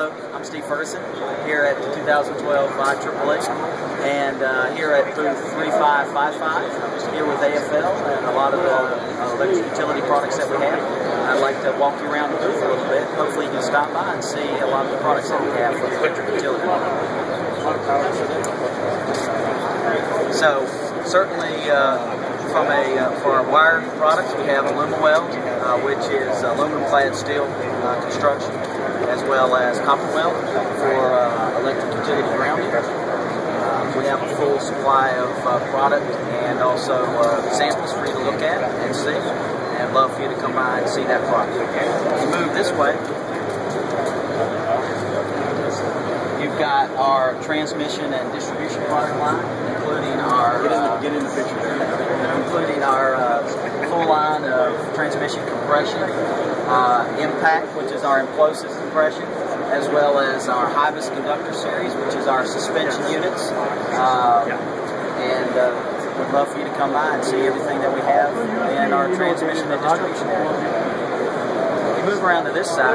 Hello, I'm Steve Ferguson here at the 2012 IEEE and uh, here at booth 3555 here with AFL and a lot of the uh, electric utility products that we have. I'd like to walk you around the booth a little bit. Hopefully you can stop by and see a lot of the products that we have for electric utility. So certainly uh, from a uh, for our wire products we have Alumoweld, uh, which is aluminum clad steel uh, construction as well as copper weld for uh, electric utility grounding. Uh, we have a full supply of uh, product and also uh, samples for you to look at and see. And love for you to come by and see that product. You move this way, you've got our transmission and distribution product line, including our get in the, get in the picture there. including our uh, full line of transmission compression, uh, impact, which is our implosive compression, as well as our Hybus conductor series, which is our suspension units. Uh, and uh, we'd love for you to come by and see everything that we have in our transmission and distribution area. If you move around to this side,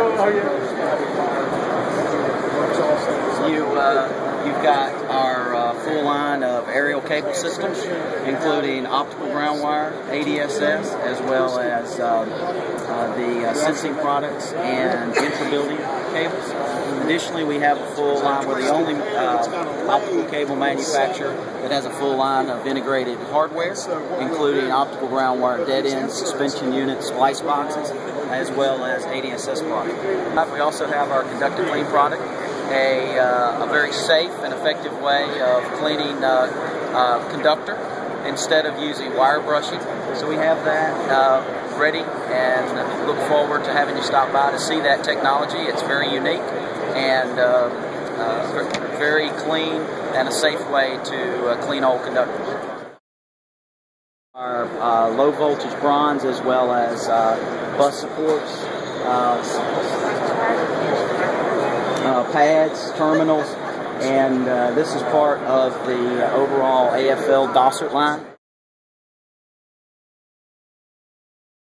you uh, you've got our uh, full line of aerial cable systems, including optical ground wire, ADSS, as well as um, uh, the uh, sensing products and intra-building cables. Additionally, we have a full line. We're the only uh, optical cable manufacturer that has a full line of integrated hardware, including optical ground wire dead ends, suspension units, splice boxes, as well as ADSS product. We also have our conductive Clean product, a, uh, a very safe and effective way of cleaning uh, uh, conductor instead of using wire brushing. So we have that uh, ready and look forward to having you stop by to see that technology. It's very unique and very clean and a safe way to clean old conductors. Our uh, low voltage bronze as well as uh, bus supports, uh, Uh, pads, terminals, and uh, this is part of the overall AFL Dossert line.